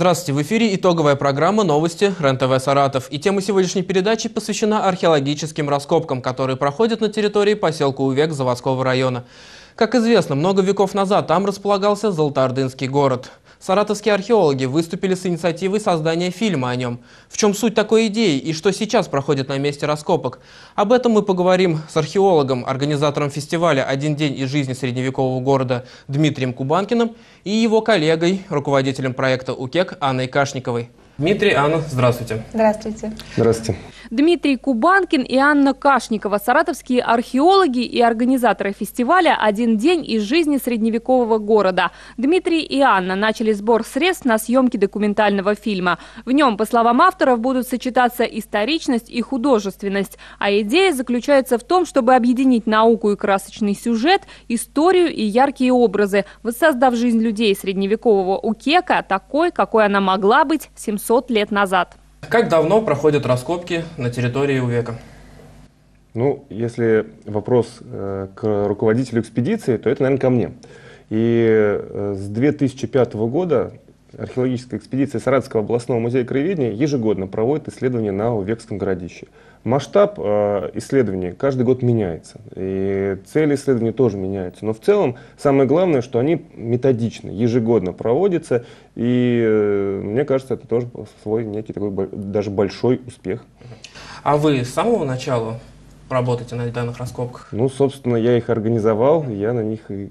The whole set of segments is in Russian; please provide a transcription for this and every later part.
Здравствуйте, в эфире итоговая программа «Новости РЕН-ТВ Саратов». И тема сегодняшней передачи посвящена археологическим раскопкам, которые проходят на территории поселка Увек заводского района. Как известно, много веков назад там располагался Золотоордынский город. Саратовские археологи выступили с инициативой создания фильма о нем. В чем суть такой идеи и что сейчас проходит на месте раскопок? Об этом мы поговорим с археологом, организатором фестиваля «Один день из жизни средневекового города» Дмитрием Кубанкиным и его коллегой, руководителем проекта УКЕК Анной Кашниковой. Дмитрий, Анна, здравствуйте. Здравствуйте. Здравствуйте. Дмитрий Кубанкин и Анна Кашникова, саратовские археологи и организаторы фестиваля «Один день из жизни средневекового города». Дмитрий и Анна начали сбор средств на съемки документального фильма. В нем, по словам авторов, будут сочетаться историчность и художественность. А идея заключается в том, чтобы объединить науку и красочный сюжет, историю и яркие образы, воссоздав жизнь людей средневекового Укека такой, какой она могла быть 700 500 лет назад. Как давно проходят раскопки на территории Увека? Ну, если вопрос э, к руководителю экспедиции, то это, наверное, ко мне. И э, с 2005 года археологическая экспедиция Саратовского областного музея краеведения ежегодно проводит исследования на Увекском городище. Масштаб э, исследований каждый год меняется, и цели исследований тоже меняются. Но в целом самое главное, что они методично, ежегодно проводятся, и э, мне кажется, это тоже свой некий такой даже большой успех. А вы с самого начала работаете на данных раскопках? Ну, собственно, я их организовал, я на них и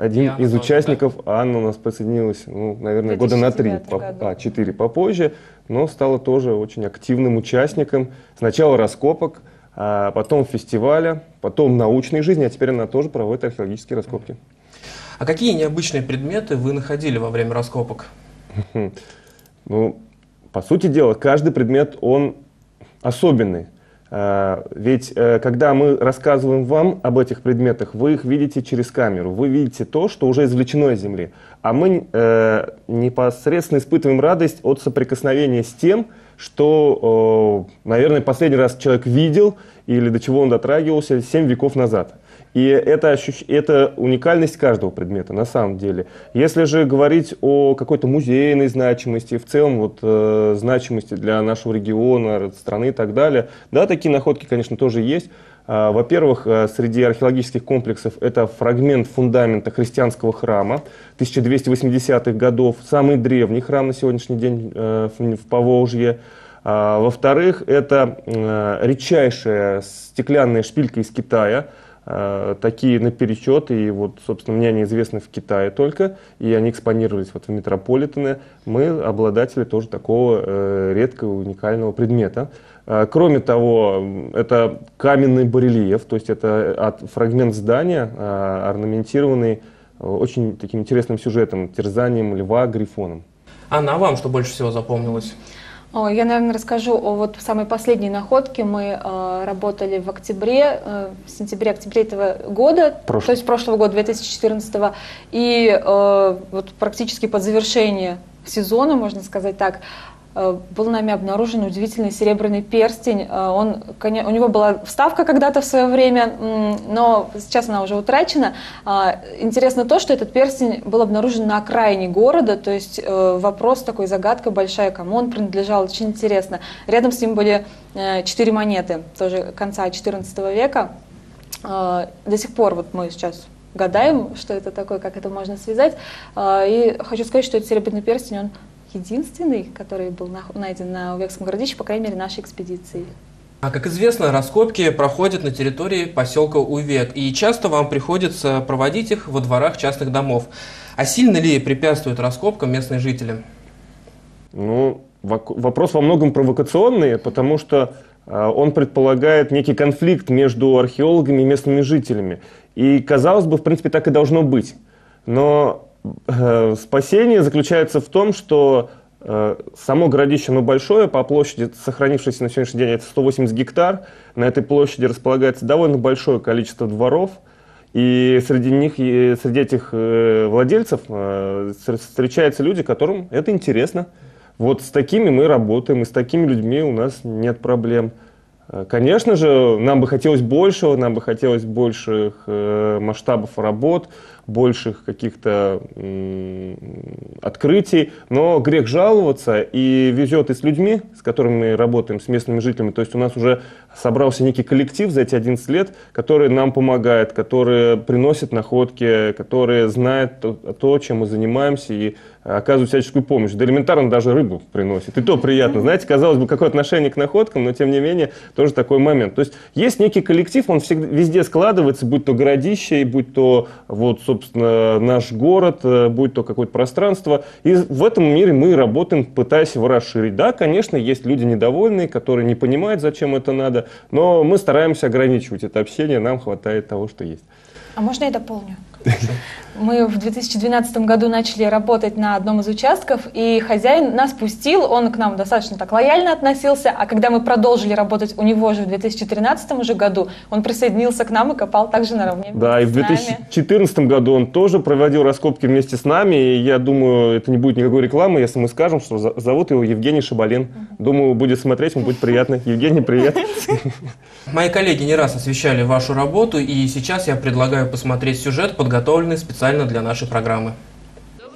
один я из участников, да? Анна у нас присоединилась, ну, наверное, года на три, по, а, четыре попозже, но стала тоже очень активным участником. Сначала раскопок, а потом фестиваля, потом научной жизни, а теперь она тоже проводит археологические раскопки. А какие необычные предметы вы находили во время раскопок? Ну, по сути дела, каждый предмет, он особенный. А, ведь э, когда мы рассказываем вам об этих предметах, вы их видите через камеру, вы видите то, что уже извлечено из земли. А мы э, непосредственно испытываем радость от соприкосновения с тем, что, наверное, последний раз человек видел или до чего он дотрагивался 7 веков назад. И это, ощущ... это уникальность каждого предмета на самом деле. Если же говорить о какой-то музейной значимости, в целом вот, э, значимости для нашего региона, страны и так далее, да, такие находки, конечно, тоже есть. А, во-первых, э, среди археологических комплексов это фрагмент фундамента христианского храма 1280-х годов, самый древний храм на сегодняшний день э, в Поволжье. А, во-вторых, это э, редчайшая стеклянная шпилька из Китая – такие наперечет, и вот, собственно, мне они известны в Китае только, и они экспонировались вот в Метрополитене. Мы обладатели тоже такого э, редкого, уникального предмета. Э, кроме того, это каменный барельеф, то есть это от, фрагмент здания, э, орнаментированный э, очень таким интересным сюжетом, терзанием льва грифоном. А на вам что больше всего запомнилось? Я, наверное, расскажу о вот самой последней находке. Мы э, работали в октябре, э, в сентябре-октябре этого года, Прошлый. то есть прошлого года, 2014 И э, вот практически под завершение сезона, можно сказать так, был нами обнаружен удивительный серебряный перстень. Э, он, у него была вставка когда-то в свое время, но сейчас она уже утрачена. Э, интересно то, что этот перстень был обнаружен на окраине города, то есть вопрос такой, загадка большая, кому он принадлежал, очень интересно. Рядом с ним были четыре монеты, тоже конца XIV века. До сих пор вот мы сейчас гадаем, что это такое, как это можно связать. И хочу сказать, что этот серебряный перстень, он единственный, который был найден на Увекском городище, по крайней мере, нашей экспедиции. А как известно, раскопки проходят на территории поселка Увек, и часто вам приходится проводить их во дворах частных домов. А сильно ли препятствуют раскопкам местные жители? Ну, вопрос во многом провокационный, потому что э, он предполагает некий конфликт между археологами и местными жителями. И, казалось бы, в принципе, так и должно быть. Но спасение заключается в том, что э, само городище, оно большое, по площади, сохранившейся на сегодняшний день, это 180 гектар. На этой площади располагается довольно большое количество дворов. И среди них, среди этих э, владельцев встречаются люди, которым это интересно. Вот с такими мы работаем, и с такими людьми у нас нет проблем. Конечно же, нам бы хотелось большего, нам бы хотелось больших масштабов работ, больших каких-то открытий, но грех жаловаться и везет и с людьми, с которыми мы работаем, с местными жителями. То есть у нас уже собрался некий коллектив за эти 11 лет, который нам помогает, который приносит находки, который знает то, то чем мы занимаемся и оказывает всяческую помощь. Да элементарно даже рыбу приносит. И то приятно. Знаете, казалось бы, какое отношение к находкам, но тем не менее тоже такой момент. То есть есть некий коллектив, он всегда, везде складывается, будь то городище, будь то, вот, собственно, наш город, э, будь то какое-то пространство. И в этом мире мы работаем, пытаясь его расширить. Да, конечно, есть люди недовольные, которые не понимают, зачем это надо, но мы стараемся ограничивать это общение, нам хватает того, что есть. А можно я дополню? Мы в 2012 году начали работать на одном из участков, и хозяин нас пустил, он к нам достаточно так лояльно относился, а когда мы продолжили работать у него же в 2013 уже году, он присоединился к нам и копал также наравне Да, и в 2014 году он тоже проводил раскопки вместе с нами, и я думаю, это не будет никакой рекламы, если мы скажем, что зовут его Евгений Шабалин. Думаю, будет смотреть, ему будет приятно. Евгений, привет. Мои коллеги не раз освещали вашу работу, и сейчас я предлагаю посмотреть сюжет, подготовленный специально для нашей программы.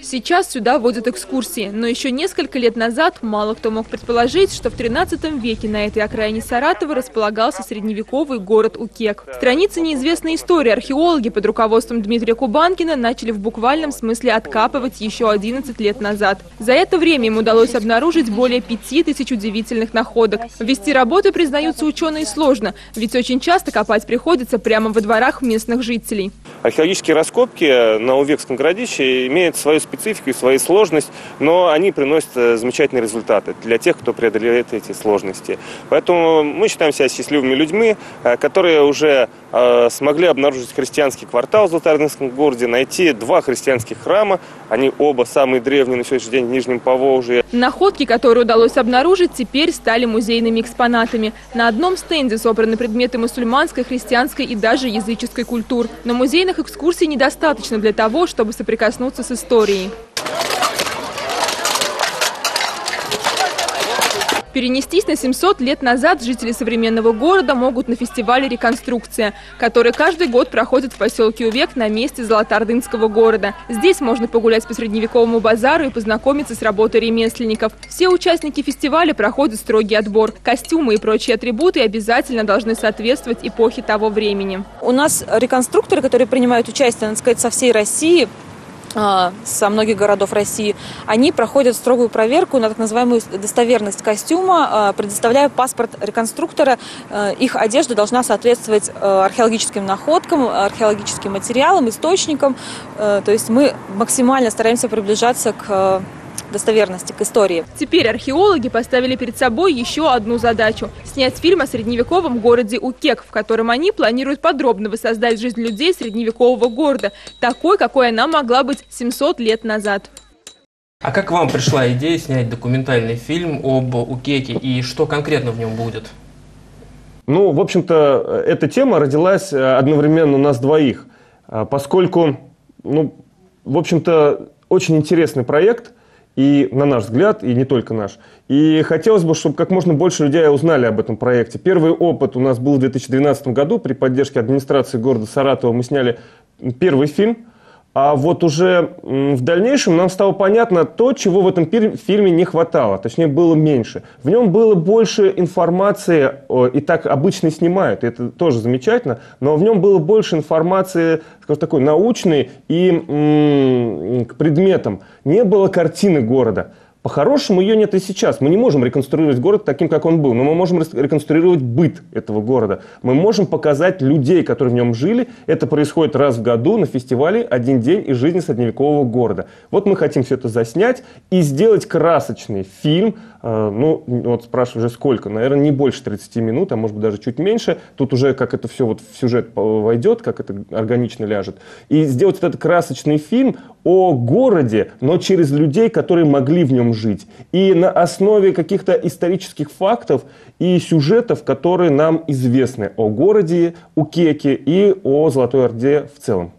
Сейчас сюда водят экскурсии, но еще несколько лет назад мало кто мог предположить, что в 13 веке на этой окраине Саратова располагался средневековый город Укек. Страницы неизвестной истории археологи под руководством Дмитрия Кубанкина начали в буквальном смысле откапывать еще 11 лет назад. За это время им удалось обнаружить более 5000 удивительных находок. Вести работы, признаются ученые, сложно, ведь очень часто копать приходится прямо во дворах местных жителей. Археологические раскопки на Увекском городище имеют свою специфику и свою сложность, но они приносят э, замечательные результаты для тех, кто преодолевает эти сложности. Поэтому мы считаем себя счастливыми людьми, э, которые уже э, смогли обнаружить христианский квартал в Золотарнинском городе, найти два христианских храма, они оба самые древние на сегодняшний день в Нижнем Поволжье. Находки, которые удалось обнаружить, теперь стали музейными экспонатами. На одном стенде собраны предметы мусульманской, христианской и даже языческой культур. Но музейных экскурсий недостаточно для того, чтобы соприкоснуться с историей. Перенестись на 700 лет назад жители современного города могут на фестивале «Реконструкция», который каждый год проходит в поселке Увек на месте Золотоордынского города. Здесь можно погулять по средневековому базару и познакомиться с работой ремесленников. Все участники фестиваля проходят строгий отбор. Костюмы и прочие атрибуты обязательно должны соответствовать эпохе того времени. У нас реконструкторы, которые принимают участие, надо сказать, со всей России, со многих городов России, они проходят строгую проверку на так называемую достоверность костюма, а, предоставляя паспорт реконструктора. А, их одежда должна соответствовать археологическим находкам, археологическим материалам, источникам. То есть мы максимально стараемся приближаться к достоверности, к истории. Теперь археологи поставили перед собой еще одну задачу – снять фильм о средневековом городе Укек, в котором они планируют подробно воссоздать жизнь людей средневекового города, такой, какой она могла быть 700 лет назад. А как вам пришла идея снять документальный фильм об Укеке и что конкретно в нем будет? Ну, в общем-то, эта тема родилась э, одновременно у нас двоих, а, поскольку, ну, в общем-то, очень интересный проект – и на наш взгляд, и не только наш. И хотелось бы, чтобы как можно больше людей узнали об этом проекте. Первый опыт у нас был в 2012 году при поддержке администрации города Саратова. Мы сняли первый фильм – а вот уже в дальнейшем нам стало понятно то, чего в этом фильме не хватало, точнее было меньше. В нем было больше информации, и так обычно снимают, это тоже замечательно, но в нем было больше информации, скажем такой, научной и к предметам. Не было картины города. По-хорошему ее нет и сейчас. Мы не можем реконструировать город таким, как он был, но мы можем реконструировать быт этого города. Мы можем показать людей, которые в нем жили. Это происходит раз в году на фестивале «Один день из жизни средневекового города». Вот мы хотим все это заснять и сделать красочный фильм. Э, ну, вот спрашиваю уже сколько? Наверное, не больше 30 минут, а может быть даже чуть меньше. Тут уже как это все вот в сюжет войдет, как это органично ляжет. И сделать этот красочный фильм о городе, но через людей, которые могли в нем жить. И на основе каких-то исторических фактов и сюжетов, которые нам известны о городе, о Кеке и о Золотой Орде в целом.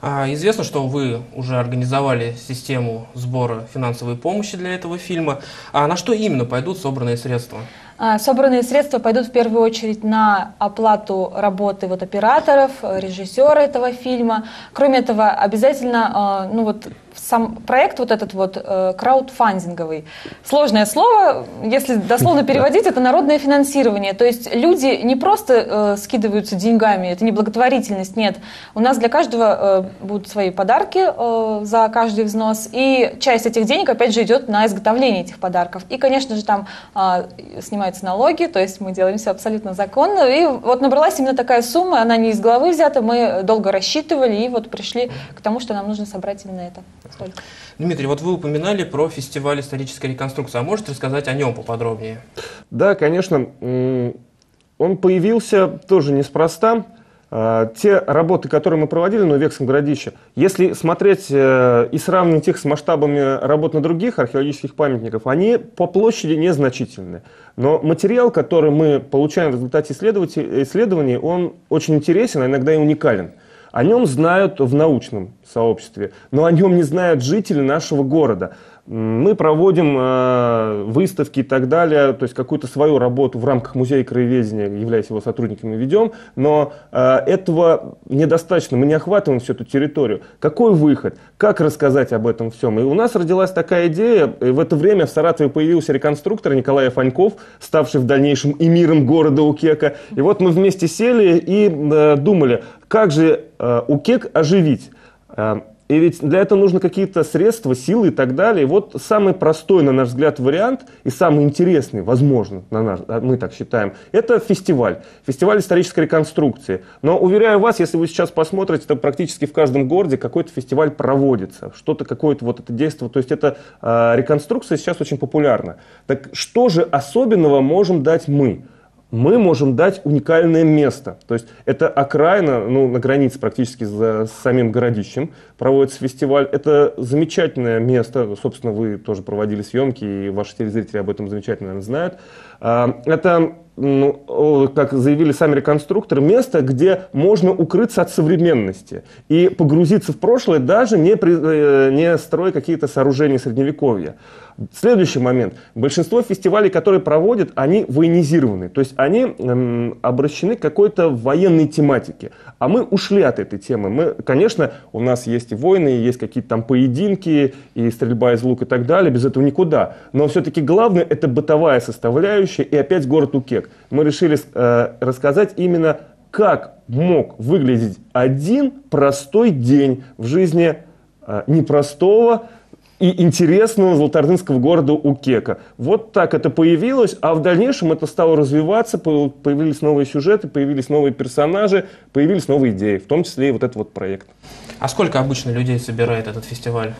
А, известно, что вы уже организовали систему сбора финансовой помощи для этого фильма. А на что именно пойдут собранные средства? А, собранные средства пойдут в первую очередь на оплату работы вот операторов, режиссера этого фильма. Кроме этого, обязательно, а, ну вот сам проект вот этот вот э, краудфандинговый. Сложное слово, если дословно переводить, это народное финансирование. То есть люди не просто э, скидываются деньгами, это не благотворительность, нет. У нас для каждого э, будут свои подарки э, за каждый взнос, и часть этих денег, опять же, идет на изготовление этих подарков. И, конечно же, там э, снимаются налоги, то есть мы делаем все абсолютно законно. И вот набралась именно такая сумма, она не из головы взята, мы долго рассчитывали, и вот пришли к тому, что нам нужно собрать именно это. Сколько? Дмитрий, вот вы упоминали про фестиваль исторической реконструкции. А можете рассказать о нем поподробнее? Да, конечно. Он появился тоже неспроста. А, те работы, которые мы проводили на Увекском городище, если смотреть э, и сравнивать их с масштабами работ на других археологических памятников, они по площади незначительны. Но материал, который мы получаем в результате исследований, он очень интересен, а иногда и уникален. О нем знают в научном сообществе, но о нем не знают жители нашего города. Мы проводим э, выставки и так далее, то есть какую-то свою работу в рамках музея краеведения, являясь его сотрудниками, ведем, но э, этого недостаточно, мы не охватываем всю эту территорию. Какой выход? Как рассказать об этом всем? И у нас родилась такая идея, и в это время в Саратове появился реконструктор Николай Фаньков, ставший в дальнейшем эмиром города Укека. И вот мы вместе сели и э, думали, как же УКЕК оживить. И ведь для этого нужны какие-то средства, силы и так далее. И вот самый простой, на наш взгляд, вариант и самый интересный, возможно, на наш, мы так считаем, это фестиваль. Фестиваль исторической реконструкции. Но, уверяю вас, если вы сейчас посмотрите, то практически в каждом городе какой-то фестиваль проводится. Что-то, какое-то вот это действие. То есть эта э, реконструкция сейчас очень популярна. Так что же особенного можем дать мы? Мы можем дать уникальное место. То есть это окраина, ну, на границе практически с, самим городищем проводится фестиваль. Это замечательное место. Собственно, вы тоже проводили съемки, и ваши телезрители об этом замечательно наверное, знают. А, это как заявили сами реконструкторы, место, где можно укрыться от современности и погрузиться в прошлое, даже не, при, э, не строя какие-то сооружения средневековья. Следующий момент. Большинство фестивалей, которые проводят, они военизированы. То есть они эм, обращены к какой-то военной тематике. А мы ушли от этой темы. Мы, конечно, у нас есть и войны, есть какие-то там поединки, и стрельба из лука и так далее. Без этого никуда. Но все-таки главное это бытовая составляющая. И опять город Укек. Мы решили э, рассказать именно, как мог выглядеть один простой день в жизни э, непростого, и интересного золотоордынского города Укека. Вот так это появилось, а в дальнейшем это стало развиваться, появились новые сюжеты, появились новые персонажи, появились новые идеи, в том числе и вот этот вот проект. А сколько обычно людей собирает этот фестиваль?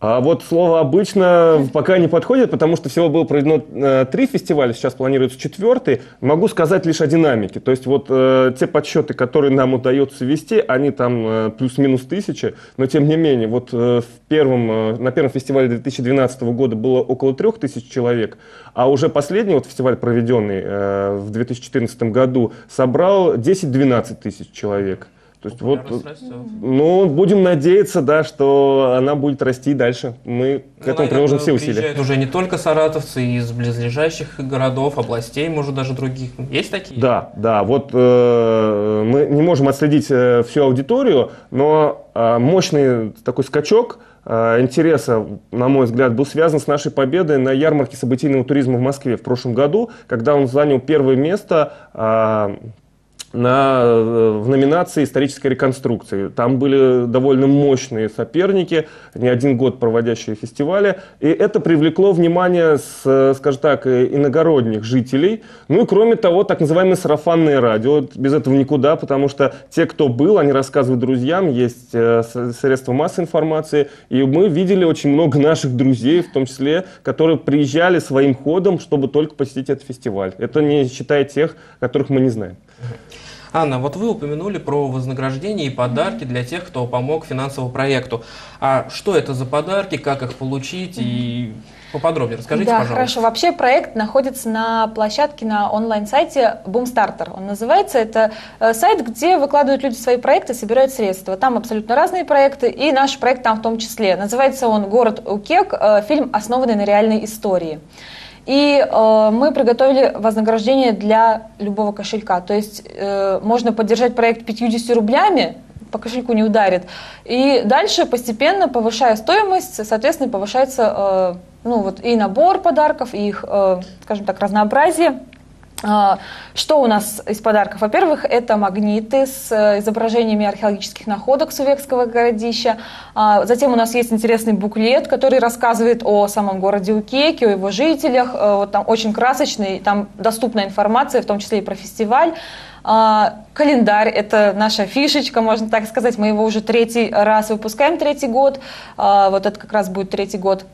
А вот слово «обычно» пока не подходит, потому что всего было проведено э, три фестиваля, сейчас планируется четвертый. Могу сказать лишь о динамике. То есть вот э, те подсчеты, которые нам удается вести, они там э, плюс-минус тысячи, но тем не менее, вот э, в первом, э, на первом фестивале 2012 года было около трех тысяч человек, а уже последний вот фестиваль, проведенный э, в 2014 году, собрал 10-12 тысяч человек. То есть вот, ну, будем надеяться, да, что она будет расти дальше. Мы к ну, этому приложим все усилия. уже не только саратовцы из близлежащих городов, областей, может, даже других. Есть такие? Да, да. Вот э, мы не можем отследить э, всю аудиторию, но э, мощный такой скачок э, интереса, на мой взгляд, был связан с нашей победой на ярмарке событийного туризма в Москве в прошлом году, когда он занял первое место э, на, в номинации исторической реконструкции. Там были довольно мощные соперники, не один год проводящие фестивали. И это привлекло внимание, с, скажем так, иногородних жителей. Ну и кроме того, так называемое сарафанное радио. Без этого никуда, потому что те, кто был, они рассказывают друзьям, есть э, средства массовой информации. И мы видели очень много наших друзей, в том числе, которые приезжали своим ходом, чтобы только посетить этот фестиваль. Это не считая тех, которых мы не знаем. Анна, вот вы упомянули про вознаграждение и подарки для тех, кто помог финансовому проекту. А что это за подарки, как их получить и поподробнее расскажите, да, пожалуйста. хорошо. Вообще проект находится на площадке на онлайн-сайте Boomstarter. Он называется. Это э, сайт, где выкладывают люди свои проекты, собирают средства. Там абсолютно разные проекты, и наш проект там в том числе. Называется он «Город Укек», э, фильм, основанный на реальной истории. И э, мы приготовили вознаграждение для любого кошелька. То есть э, можно поддержать проект 50 рублями, по кошельку не ударит. И дальше постепенно, повышая стоимость, соответственно, повышается э, ну, вот и набор подарков, и их, э, скажем так, разнообразие. А, что у нас из подарков? Во-первых, это магниты с э, изображениями археологических находок Сувекского городища. А, затем у нас есть интересный буклет, который рассказывает о самом городе Укеке, о его жителях. Э, вот там очень красочный, там доступна информация, в том числе и про фестиваль. А, календарь – это наша фишечка, можно так сказать. Мы его уже третий раз выпускаем, третий год. Вот это как раз будет третий год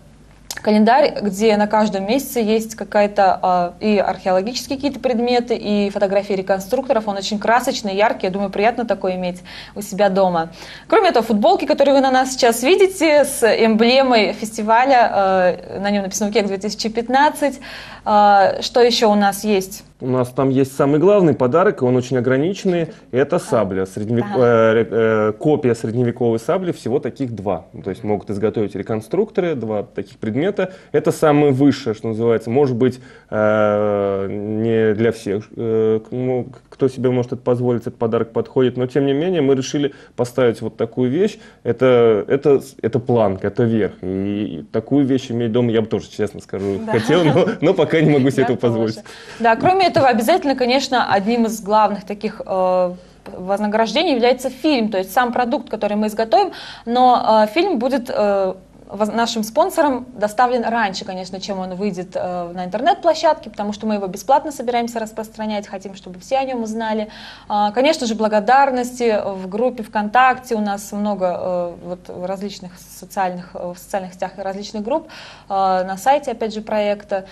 календарь, где на каждом месяце есть какая-то а, и археологические какие-то предметы, и фотографии реконструкторов. Он очень красочный, яркий. Я думаю, приятно такое иметь у себя дома. Кроме этого, футболки, которые вы на нас сейчас видите, с эмблемой фестиваля, а, на нем написано «Кек 2015». А, что еще у нас есть? У нас там есть самый главный подарок, и он очень ограниченный. Это сабля, средневек... э, э, копия средневековой сабли, всего таких два. То есть могут изготовить реконструкторы, два таких предмета. Это самое высшее, что называется. Может быть, э, не для всех, э, ну, кто себе может это позволить, этот подарок подходит. Но тем не менее, мы решили поставить вот такую вещь. Это, это, это планка, это верх. И, и такую вещь иметь дома я бы тоже, честно скажу, да. хотел, но, но пока не могу себе этого позволить. Да, кроме этого, обязательно, конечно, одним из главных таких э, вознаграждений является фильм, то есть сам продукт, который мы изготовим, но э, фильм будет э, нашим спонсорам доставлен раньше, конечно, чем он выйдет э, на интернет-площадке, потому что мы его бесплатно собираемся распространять, хотим, чтобы все о нем узнали. Э, конечно же, благодарности в группе ВКонтакте, у нас много э, вот, различных социальных, в социальных сетях различных групп, э, на сайте, опять же, проекта.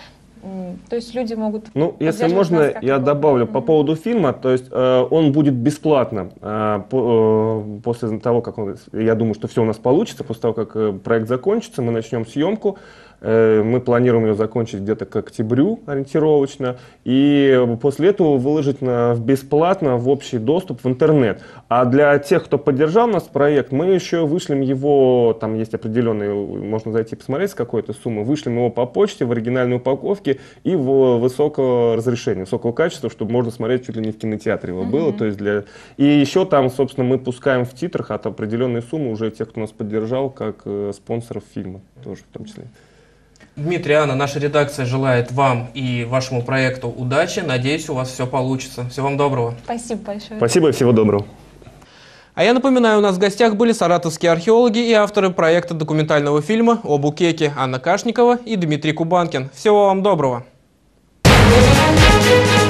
То есть люди могут... Ну, если можно, я добавлю по поводу фильма, то есть э, он будет бесплатно э, по, э, после того, как он, я думаю, что все у нас получится, после того, как э, проект закончится, мы начнем съемку. Э, мы планируем ее закончить где-то к октябрю ориентировочно. И после этого выложить на, бесплатно в общий доступ в интернет. А для тех, кто поддержал нас проект, мы еще вышлем его, там есть определенные, можно зайти посмотреть с какой-то суммы, вышлем его по почте в оригинальной упаковке и в высокого разрешения, высокого качества, чтобы можно смотреть чуть ли не в кинотеатре его mm-hmm. было. То есть для... И еще там, собственно, мы пускаем в титрах от определенной суммы уже тех, кто нас поддержал, как э, спонсоров фильма тоже в том числе. Дмитрий, Анна, наша редакция желает вам и вашему проекту удачи. Надеюсь, у вас все получится. Всего вам доброго. Спасибо большое. Спасибо и всего доброго. А я напоминаю, у нас в гостях были саратовские археологи и авторы проекта документального фильма об Укеке Анна Кашникова и Дмитрий Кубанкин. Всего вам доброго. Thank you.